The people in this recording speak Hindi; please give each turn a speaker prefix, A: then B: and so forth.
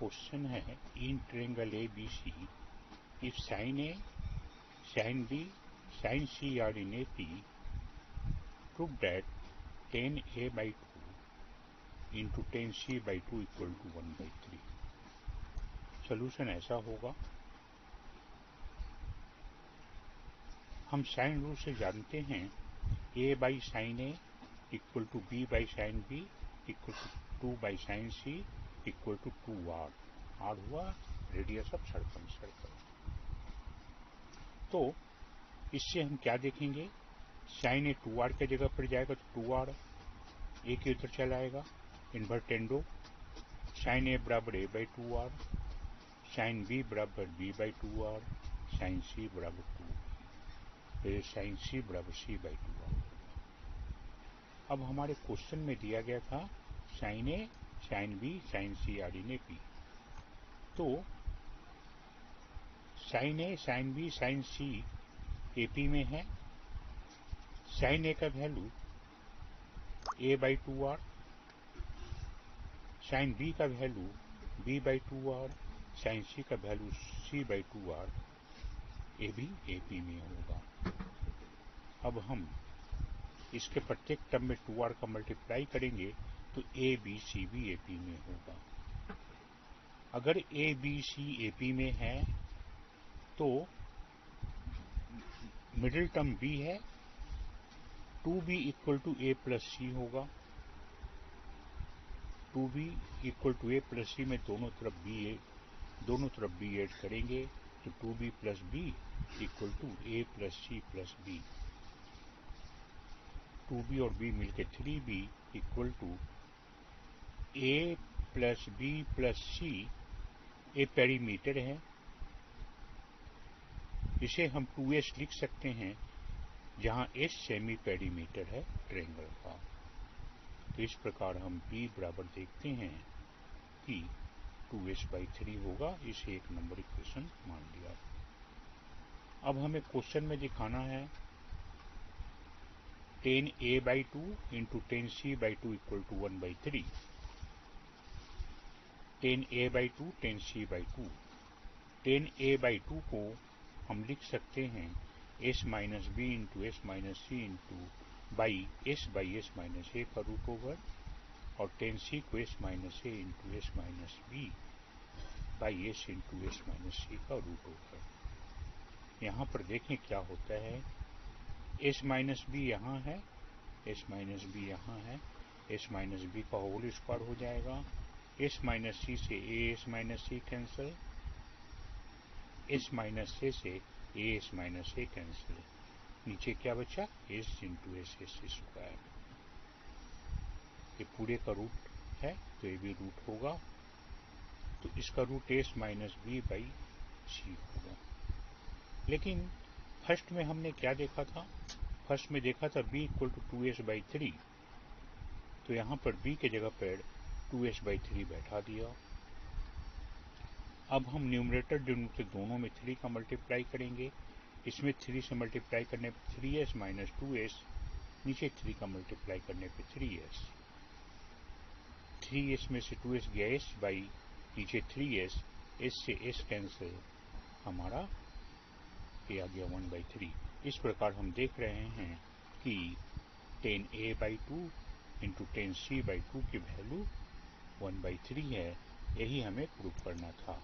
A: क्वेश्चन है in triangle A B C if sine A sine B sine C are in A P prove that tan A by two into tan C by two equal to one by three solution ऐसा होगा। हम साइन रूल से जानते हैं A by sine A equal to B by sine B equal to two by sine C equal to two R R हुआ रेडियस ऑफ़ सर्कल सर्कल तो इससे हम क्या देखेंगे? साइन ए टू आर के जगह पर जाएगा तो टू आर ए के उधर चला आएगा इन्वर्टेंडो साइन ए बराबर A by two R sine B बराबर B by two R sine C बराबर टू साइन सी बराबर सी बाई टू आर अब हमारे क्वेश्चन में दिया गया था sine A sine B, sine C are in A P. तो sine A, sine B, sine C A P में है। साइन ए का value A by two R, sine B का value B by two R, sine C का value C by two R, A भी पी में होगा। अब हम इसके प्रत्येक टर्म में टू आर का मल्टीप्लाई करेंगे। तो ए बी सी भी ए पी में होगा। अगर ए बी सी ए पी में है तो मिडिल टर्म बी है two B equal to A plus C होगा। Two B equal to A plus C में दोनों तरफ़ बी ए दोनों तरफ़ बी एड करेंगे तो two B plus B equal to A plus C plus B two B और बी मिलके three B equal to A plus B plus C A perimeter है। इसे हम 2s लिख सकते हैं, जहाँ s सेमी पेरीमीटर है ट्रेंगल का। तो इस प्रकार हम B बराबर देखते हैं कि 2s 3 होगा। इसे एक नंबर इक्वेशन मान लिया। अब हमें क्वेश्चन में दिखाना है। Tan A by two into tan C by two equal to one by three tan A by two, tan C by two. Tan A by two को हम लिख सकते हैं S minus B into S minus C into by, S by S minus A का रूट ओवर, और टेन सी को S minus A into S minus B, by S into S minus C का रूट ओवर। यहाँ पर देखें क्या होता है। एस माइनस बी यहाँ है, एस माइनस बी यहाँ है, एस माइनस बी का होल स्क्वायर हो जाएगा। एस माइनस सी से A S minus C cancel S minus A से A S minus A cancel नीचे क्या बचा? S into S S square ये पूरे का रूट है तो ये भी रूट होगा। तो इसका root S minus B by C होगा। लेकिन फ़र्स्ट में हमने क्या देखा था? फ़र्स्ट में देखा था B equal to two S by three तो यहाँ पर बी के जगह पर टू एस बाई थ्री बैठा दिया। अब हम न्यूमरेटर डिनोमिनेटर दोनों में थ्री का मल्टीप्लाई करेंगे। इसमें थ्री से मल्टीप्लाई करने पर three S minus two S नीचे थ्री का मल्टीप्लाई करने पर थ्री एस थ्री एस में से टू एस गया एस बाई नीचे थ्री एस एस से एस कैंसिल हमारा ये आ गया वन बाई थ्री इस प्रकार हम देख रहे हैं कि tan A by two into tan C by two की वैल्यू वन बाई थ्री है यही हमें प्रूव करना था।